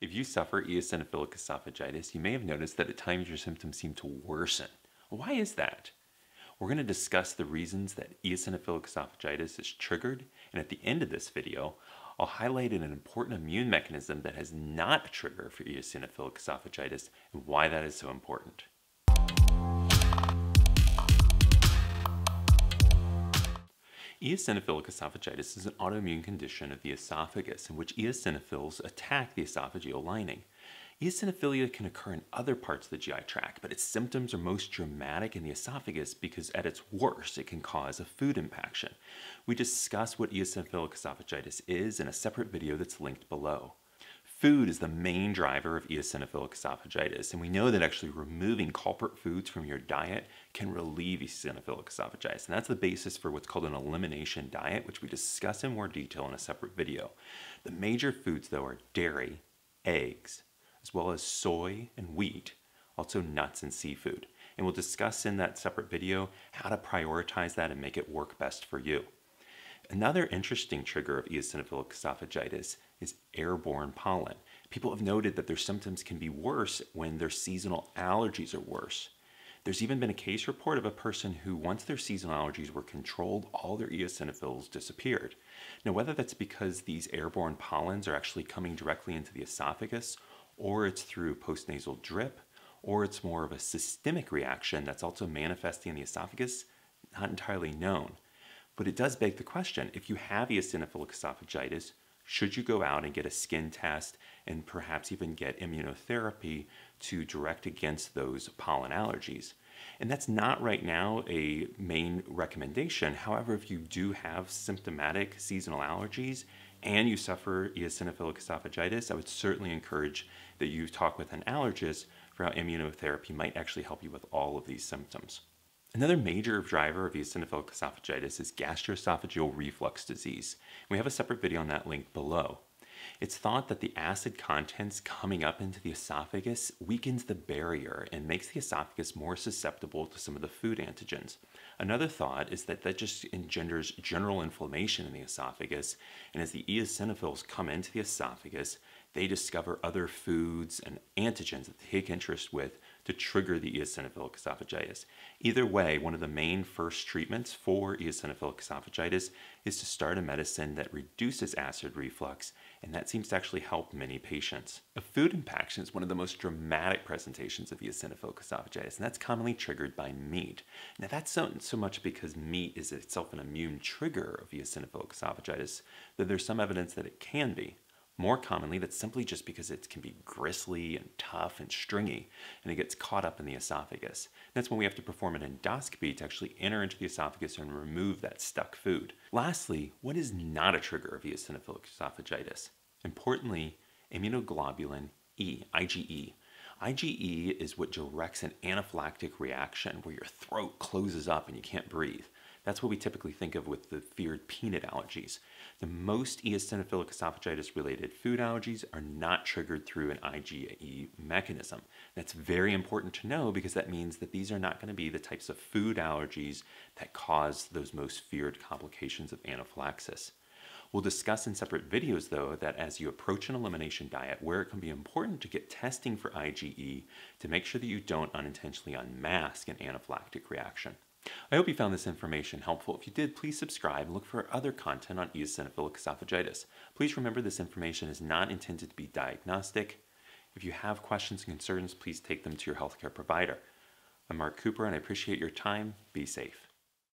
If you suffer eosinophilic esophagitis, you may have noticed that at times your symptoms seem to worsen. Why is that? We're going to discuss the reasons that eosinophilic esophagitis is triggered, and at the end of this video, I'll highlight an important immune mechanism that has not a trigger for eosinophilic esophagitis and why that is so important. Eosinophilic esophagitis is an autoimmune condition of the esophagus in which eosinophils attack the esophageal lining. Eosinophilia can occur in other parts of the GI tract, but its symptoms are most dramatic in the esophagus because at its worst, it can cause a food impaction. We discuss what eosinophilic esophagitis is in a separate video that's linked below. Food is the main driver of eosinophilic esophagitis, and we know that actually removing culprit foods from your diet can relieve eosinophilic esophagitis. And that's the basis for what's called an elimination diet, which we discuss in more detail in a separate video. The major foods, though, are dairy, eggs, as well as soy and wheat, also nuts and seafood. And we'll discuss in that separate video how to prioritize that and make it work best for you. Another interesting trigger of eosinophilic esophagitis is airborne pollen. People have noted that their symptoms can be worse when their seasonal allergies are worse. There's even been a case report of a person who, once their seasonal allergies were controlled, all their eosinophils disappeared. Now, whether that's because these airborne pollens are actually coming directly into the esophagus, or it's through postnasal drip, or it's more of a systemic reaction that's also manifesting in the esophagus, not entirely known. But it does beg the question if you have eosinophilic esophagitis, should you go out and get a skin test and perhaps even get immunotherapy to direct against those pollen allergies? And that's not right now a main recommendation. However, if you do have symptomatic seasonal allergies and you suffer eosinophilic esophagitis, I would certainly encourage that you talk with an allergist for how immunotherapy might actually help you with all of these symptoms. Another major driver of eosinophilic esophagitis is gastroesophageal reflux disease. We have a separate video on that link below. It's thought that the acid contents coming up into the esophagus weakens the barrier and makes the esophagus more susceptible to some of the food antigens. Another thought is that that just engenders general inflammation in the esophagus, and as the eosinophils come into the esophagus, they discover other foods and antigens that they take interest with to trigger the eosinophilic esophagitis. Either way, one of the main first treatments for eosinophilic esophagitis is to start a medicine that reduces acid reflux, and that seems to actually help many patients. A food impaction is one of the most dramatic presentations of eosinophilic esophagitis, and that's commonly triggered by meat. Now, that's so, so much because meat is itself an immune trigger of eosinophilic esophagitis that there's some evidence that it can be. More commonly, that's simply just because it can be gristly and tough and stringy, and it gets caught up in the esophagus. That's when we have to perform an endoscopy to actually enter into the esophagus and remove that stuck food. Lastly, what is not a trigger of eosinophilic esophagitis? Importantly, immunoglobulin E, IgE. IgE is what directs an anaphylactic reaction where your throat closes up and you can't breathe. That's what we typically think of with the feared peanut allergies. The most eosinophilic esophagitis related food allergies are not triggered through an IgE mechanism. That's very important to know because that means that these are not going to be the types of food allergies that cause those most feared complications of anaphylaxis. We'll discuss in separate videos, though, that as you approach an elimination diet, where it can be important to get testing for IgE to make sure that you don't unintentionally unmask an anaphylactic reaction. I hope you found this information helpful. If you did, please subscribe and look for other content on eosinophilic esophagitis. Please remember this information is not intended to be diagnostic. If you have questions and concerns, please take them to your healthcare provider. I'm Mark Cooper and I appreciate your time. Be safe.